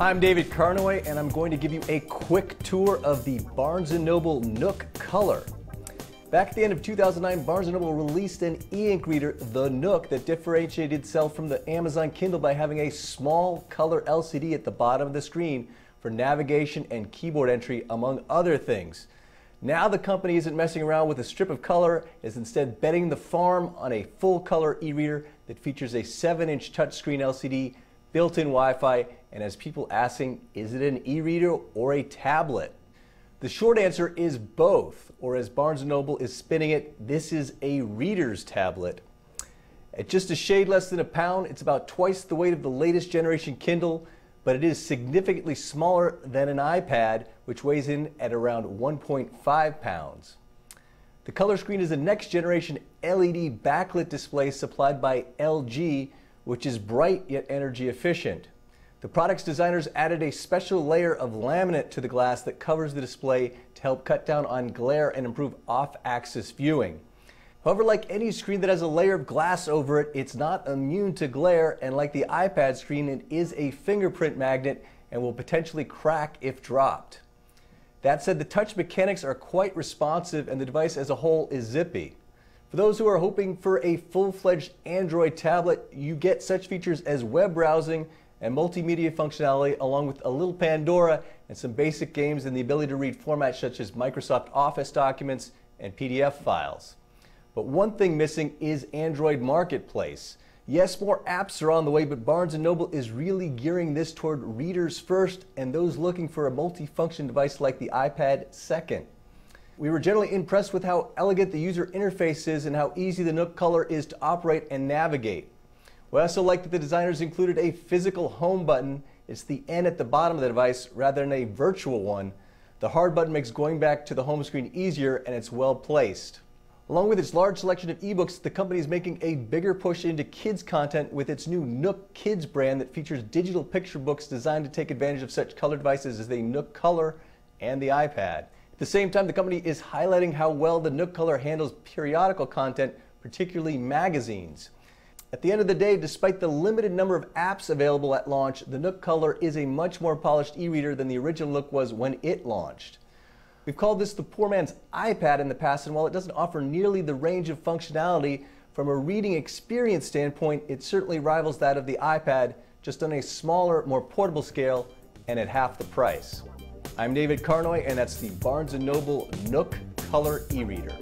I'm David Carnoy, and I'm going to give you a quick tour of the Barnes & Noble Nook Color. Back at the end of 2009, Barnes & Noble released an e-ink reader, the Nook, that differentiated itself from the Amazon Kindle by having a small color LCD at the bottom of the screen for navigation and keyboard entry, among other things. Now the company isn't messing around with a strip of color, is instead betting the farm on a full color e-reader that features a 7-inch touchscreen LCD, built-in Wi-Fi, and has people asking, is it an e-reader or a tablet? The short answer is both, or as Barnes & Noble is spinning it, this is a reader's tablet. At just a shade less than a pound, it's about twice the weight of the latest generation Kindle, but it is significantly smaller than an iPad, which weighs in at around 1.5 pounds. The color screen is a next generation LED backlit display supplied by LG, which is bright yet energy efficient. The product's designers added a special layer of laminate to the glass that covers the display to help cut down on glare and improve off-axis viewing. However, like any screen that has a layer of glass over it, it's not immune to glare, and like the iPad screen, it is a fingerprint magnet and will potentially crack if dropped. That said, the touch mechanics are quite responsive and the device as a whole is zippy. For those who are hoping for a full-fledged Android tablet, you get such features as web browsing and multimedia functionality along with a little Pandora and some basic games and the ability to read formats such as Microsoft Office documents and PDF files. But one thing missing is Android Marketplace. Yes, more apps are on the way, but Barnes & Noble is really gearing this toward readers first and those looking for a multifunction device like the iPad second. We were generally impressed with how elegant the user interface is and how easy the Nook Color is to operate and navigate. We also like that the designers included a physical home button. It's the N at the bottom of the device rather than a virtual one. The hard button makes going back to the home screen easier and it's well placed. Along with its large selection of ebooks, the company is making a bigger push into kids content with its new Nook Kids brand that features digital picture books designed to take advantage of such color devices as the Nook Color and the iPad. At the same time, the company is highlighting how well the Nook Color handles periodical content, particularly magazines. At the end of the day, despite the limited number of apps available at launch, the Nook Color is a much more polished e-reader than the original Nook was when it launched. We've called this the poor man's iPad in the past, and while it doesn't offer nearly the range of functionality from a reading experience standpoint, it certainly rivals that of the iPad, just on a smaller, more portable scale, and at half the price. I'm David Carnoy, and that's the Barnes & Noble Nook Color e-reader.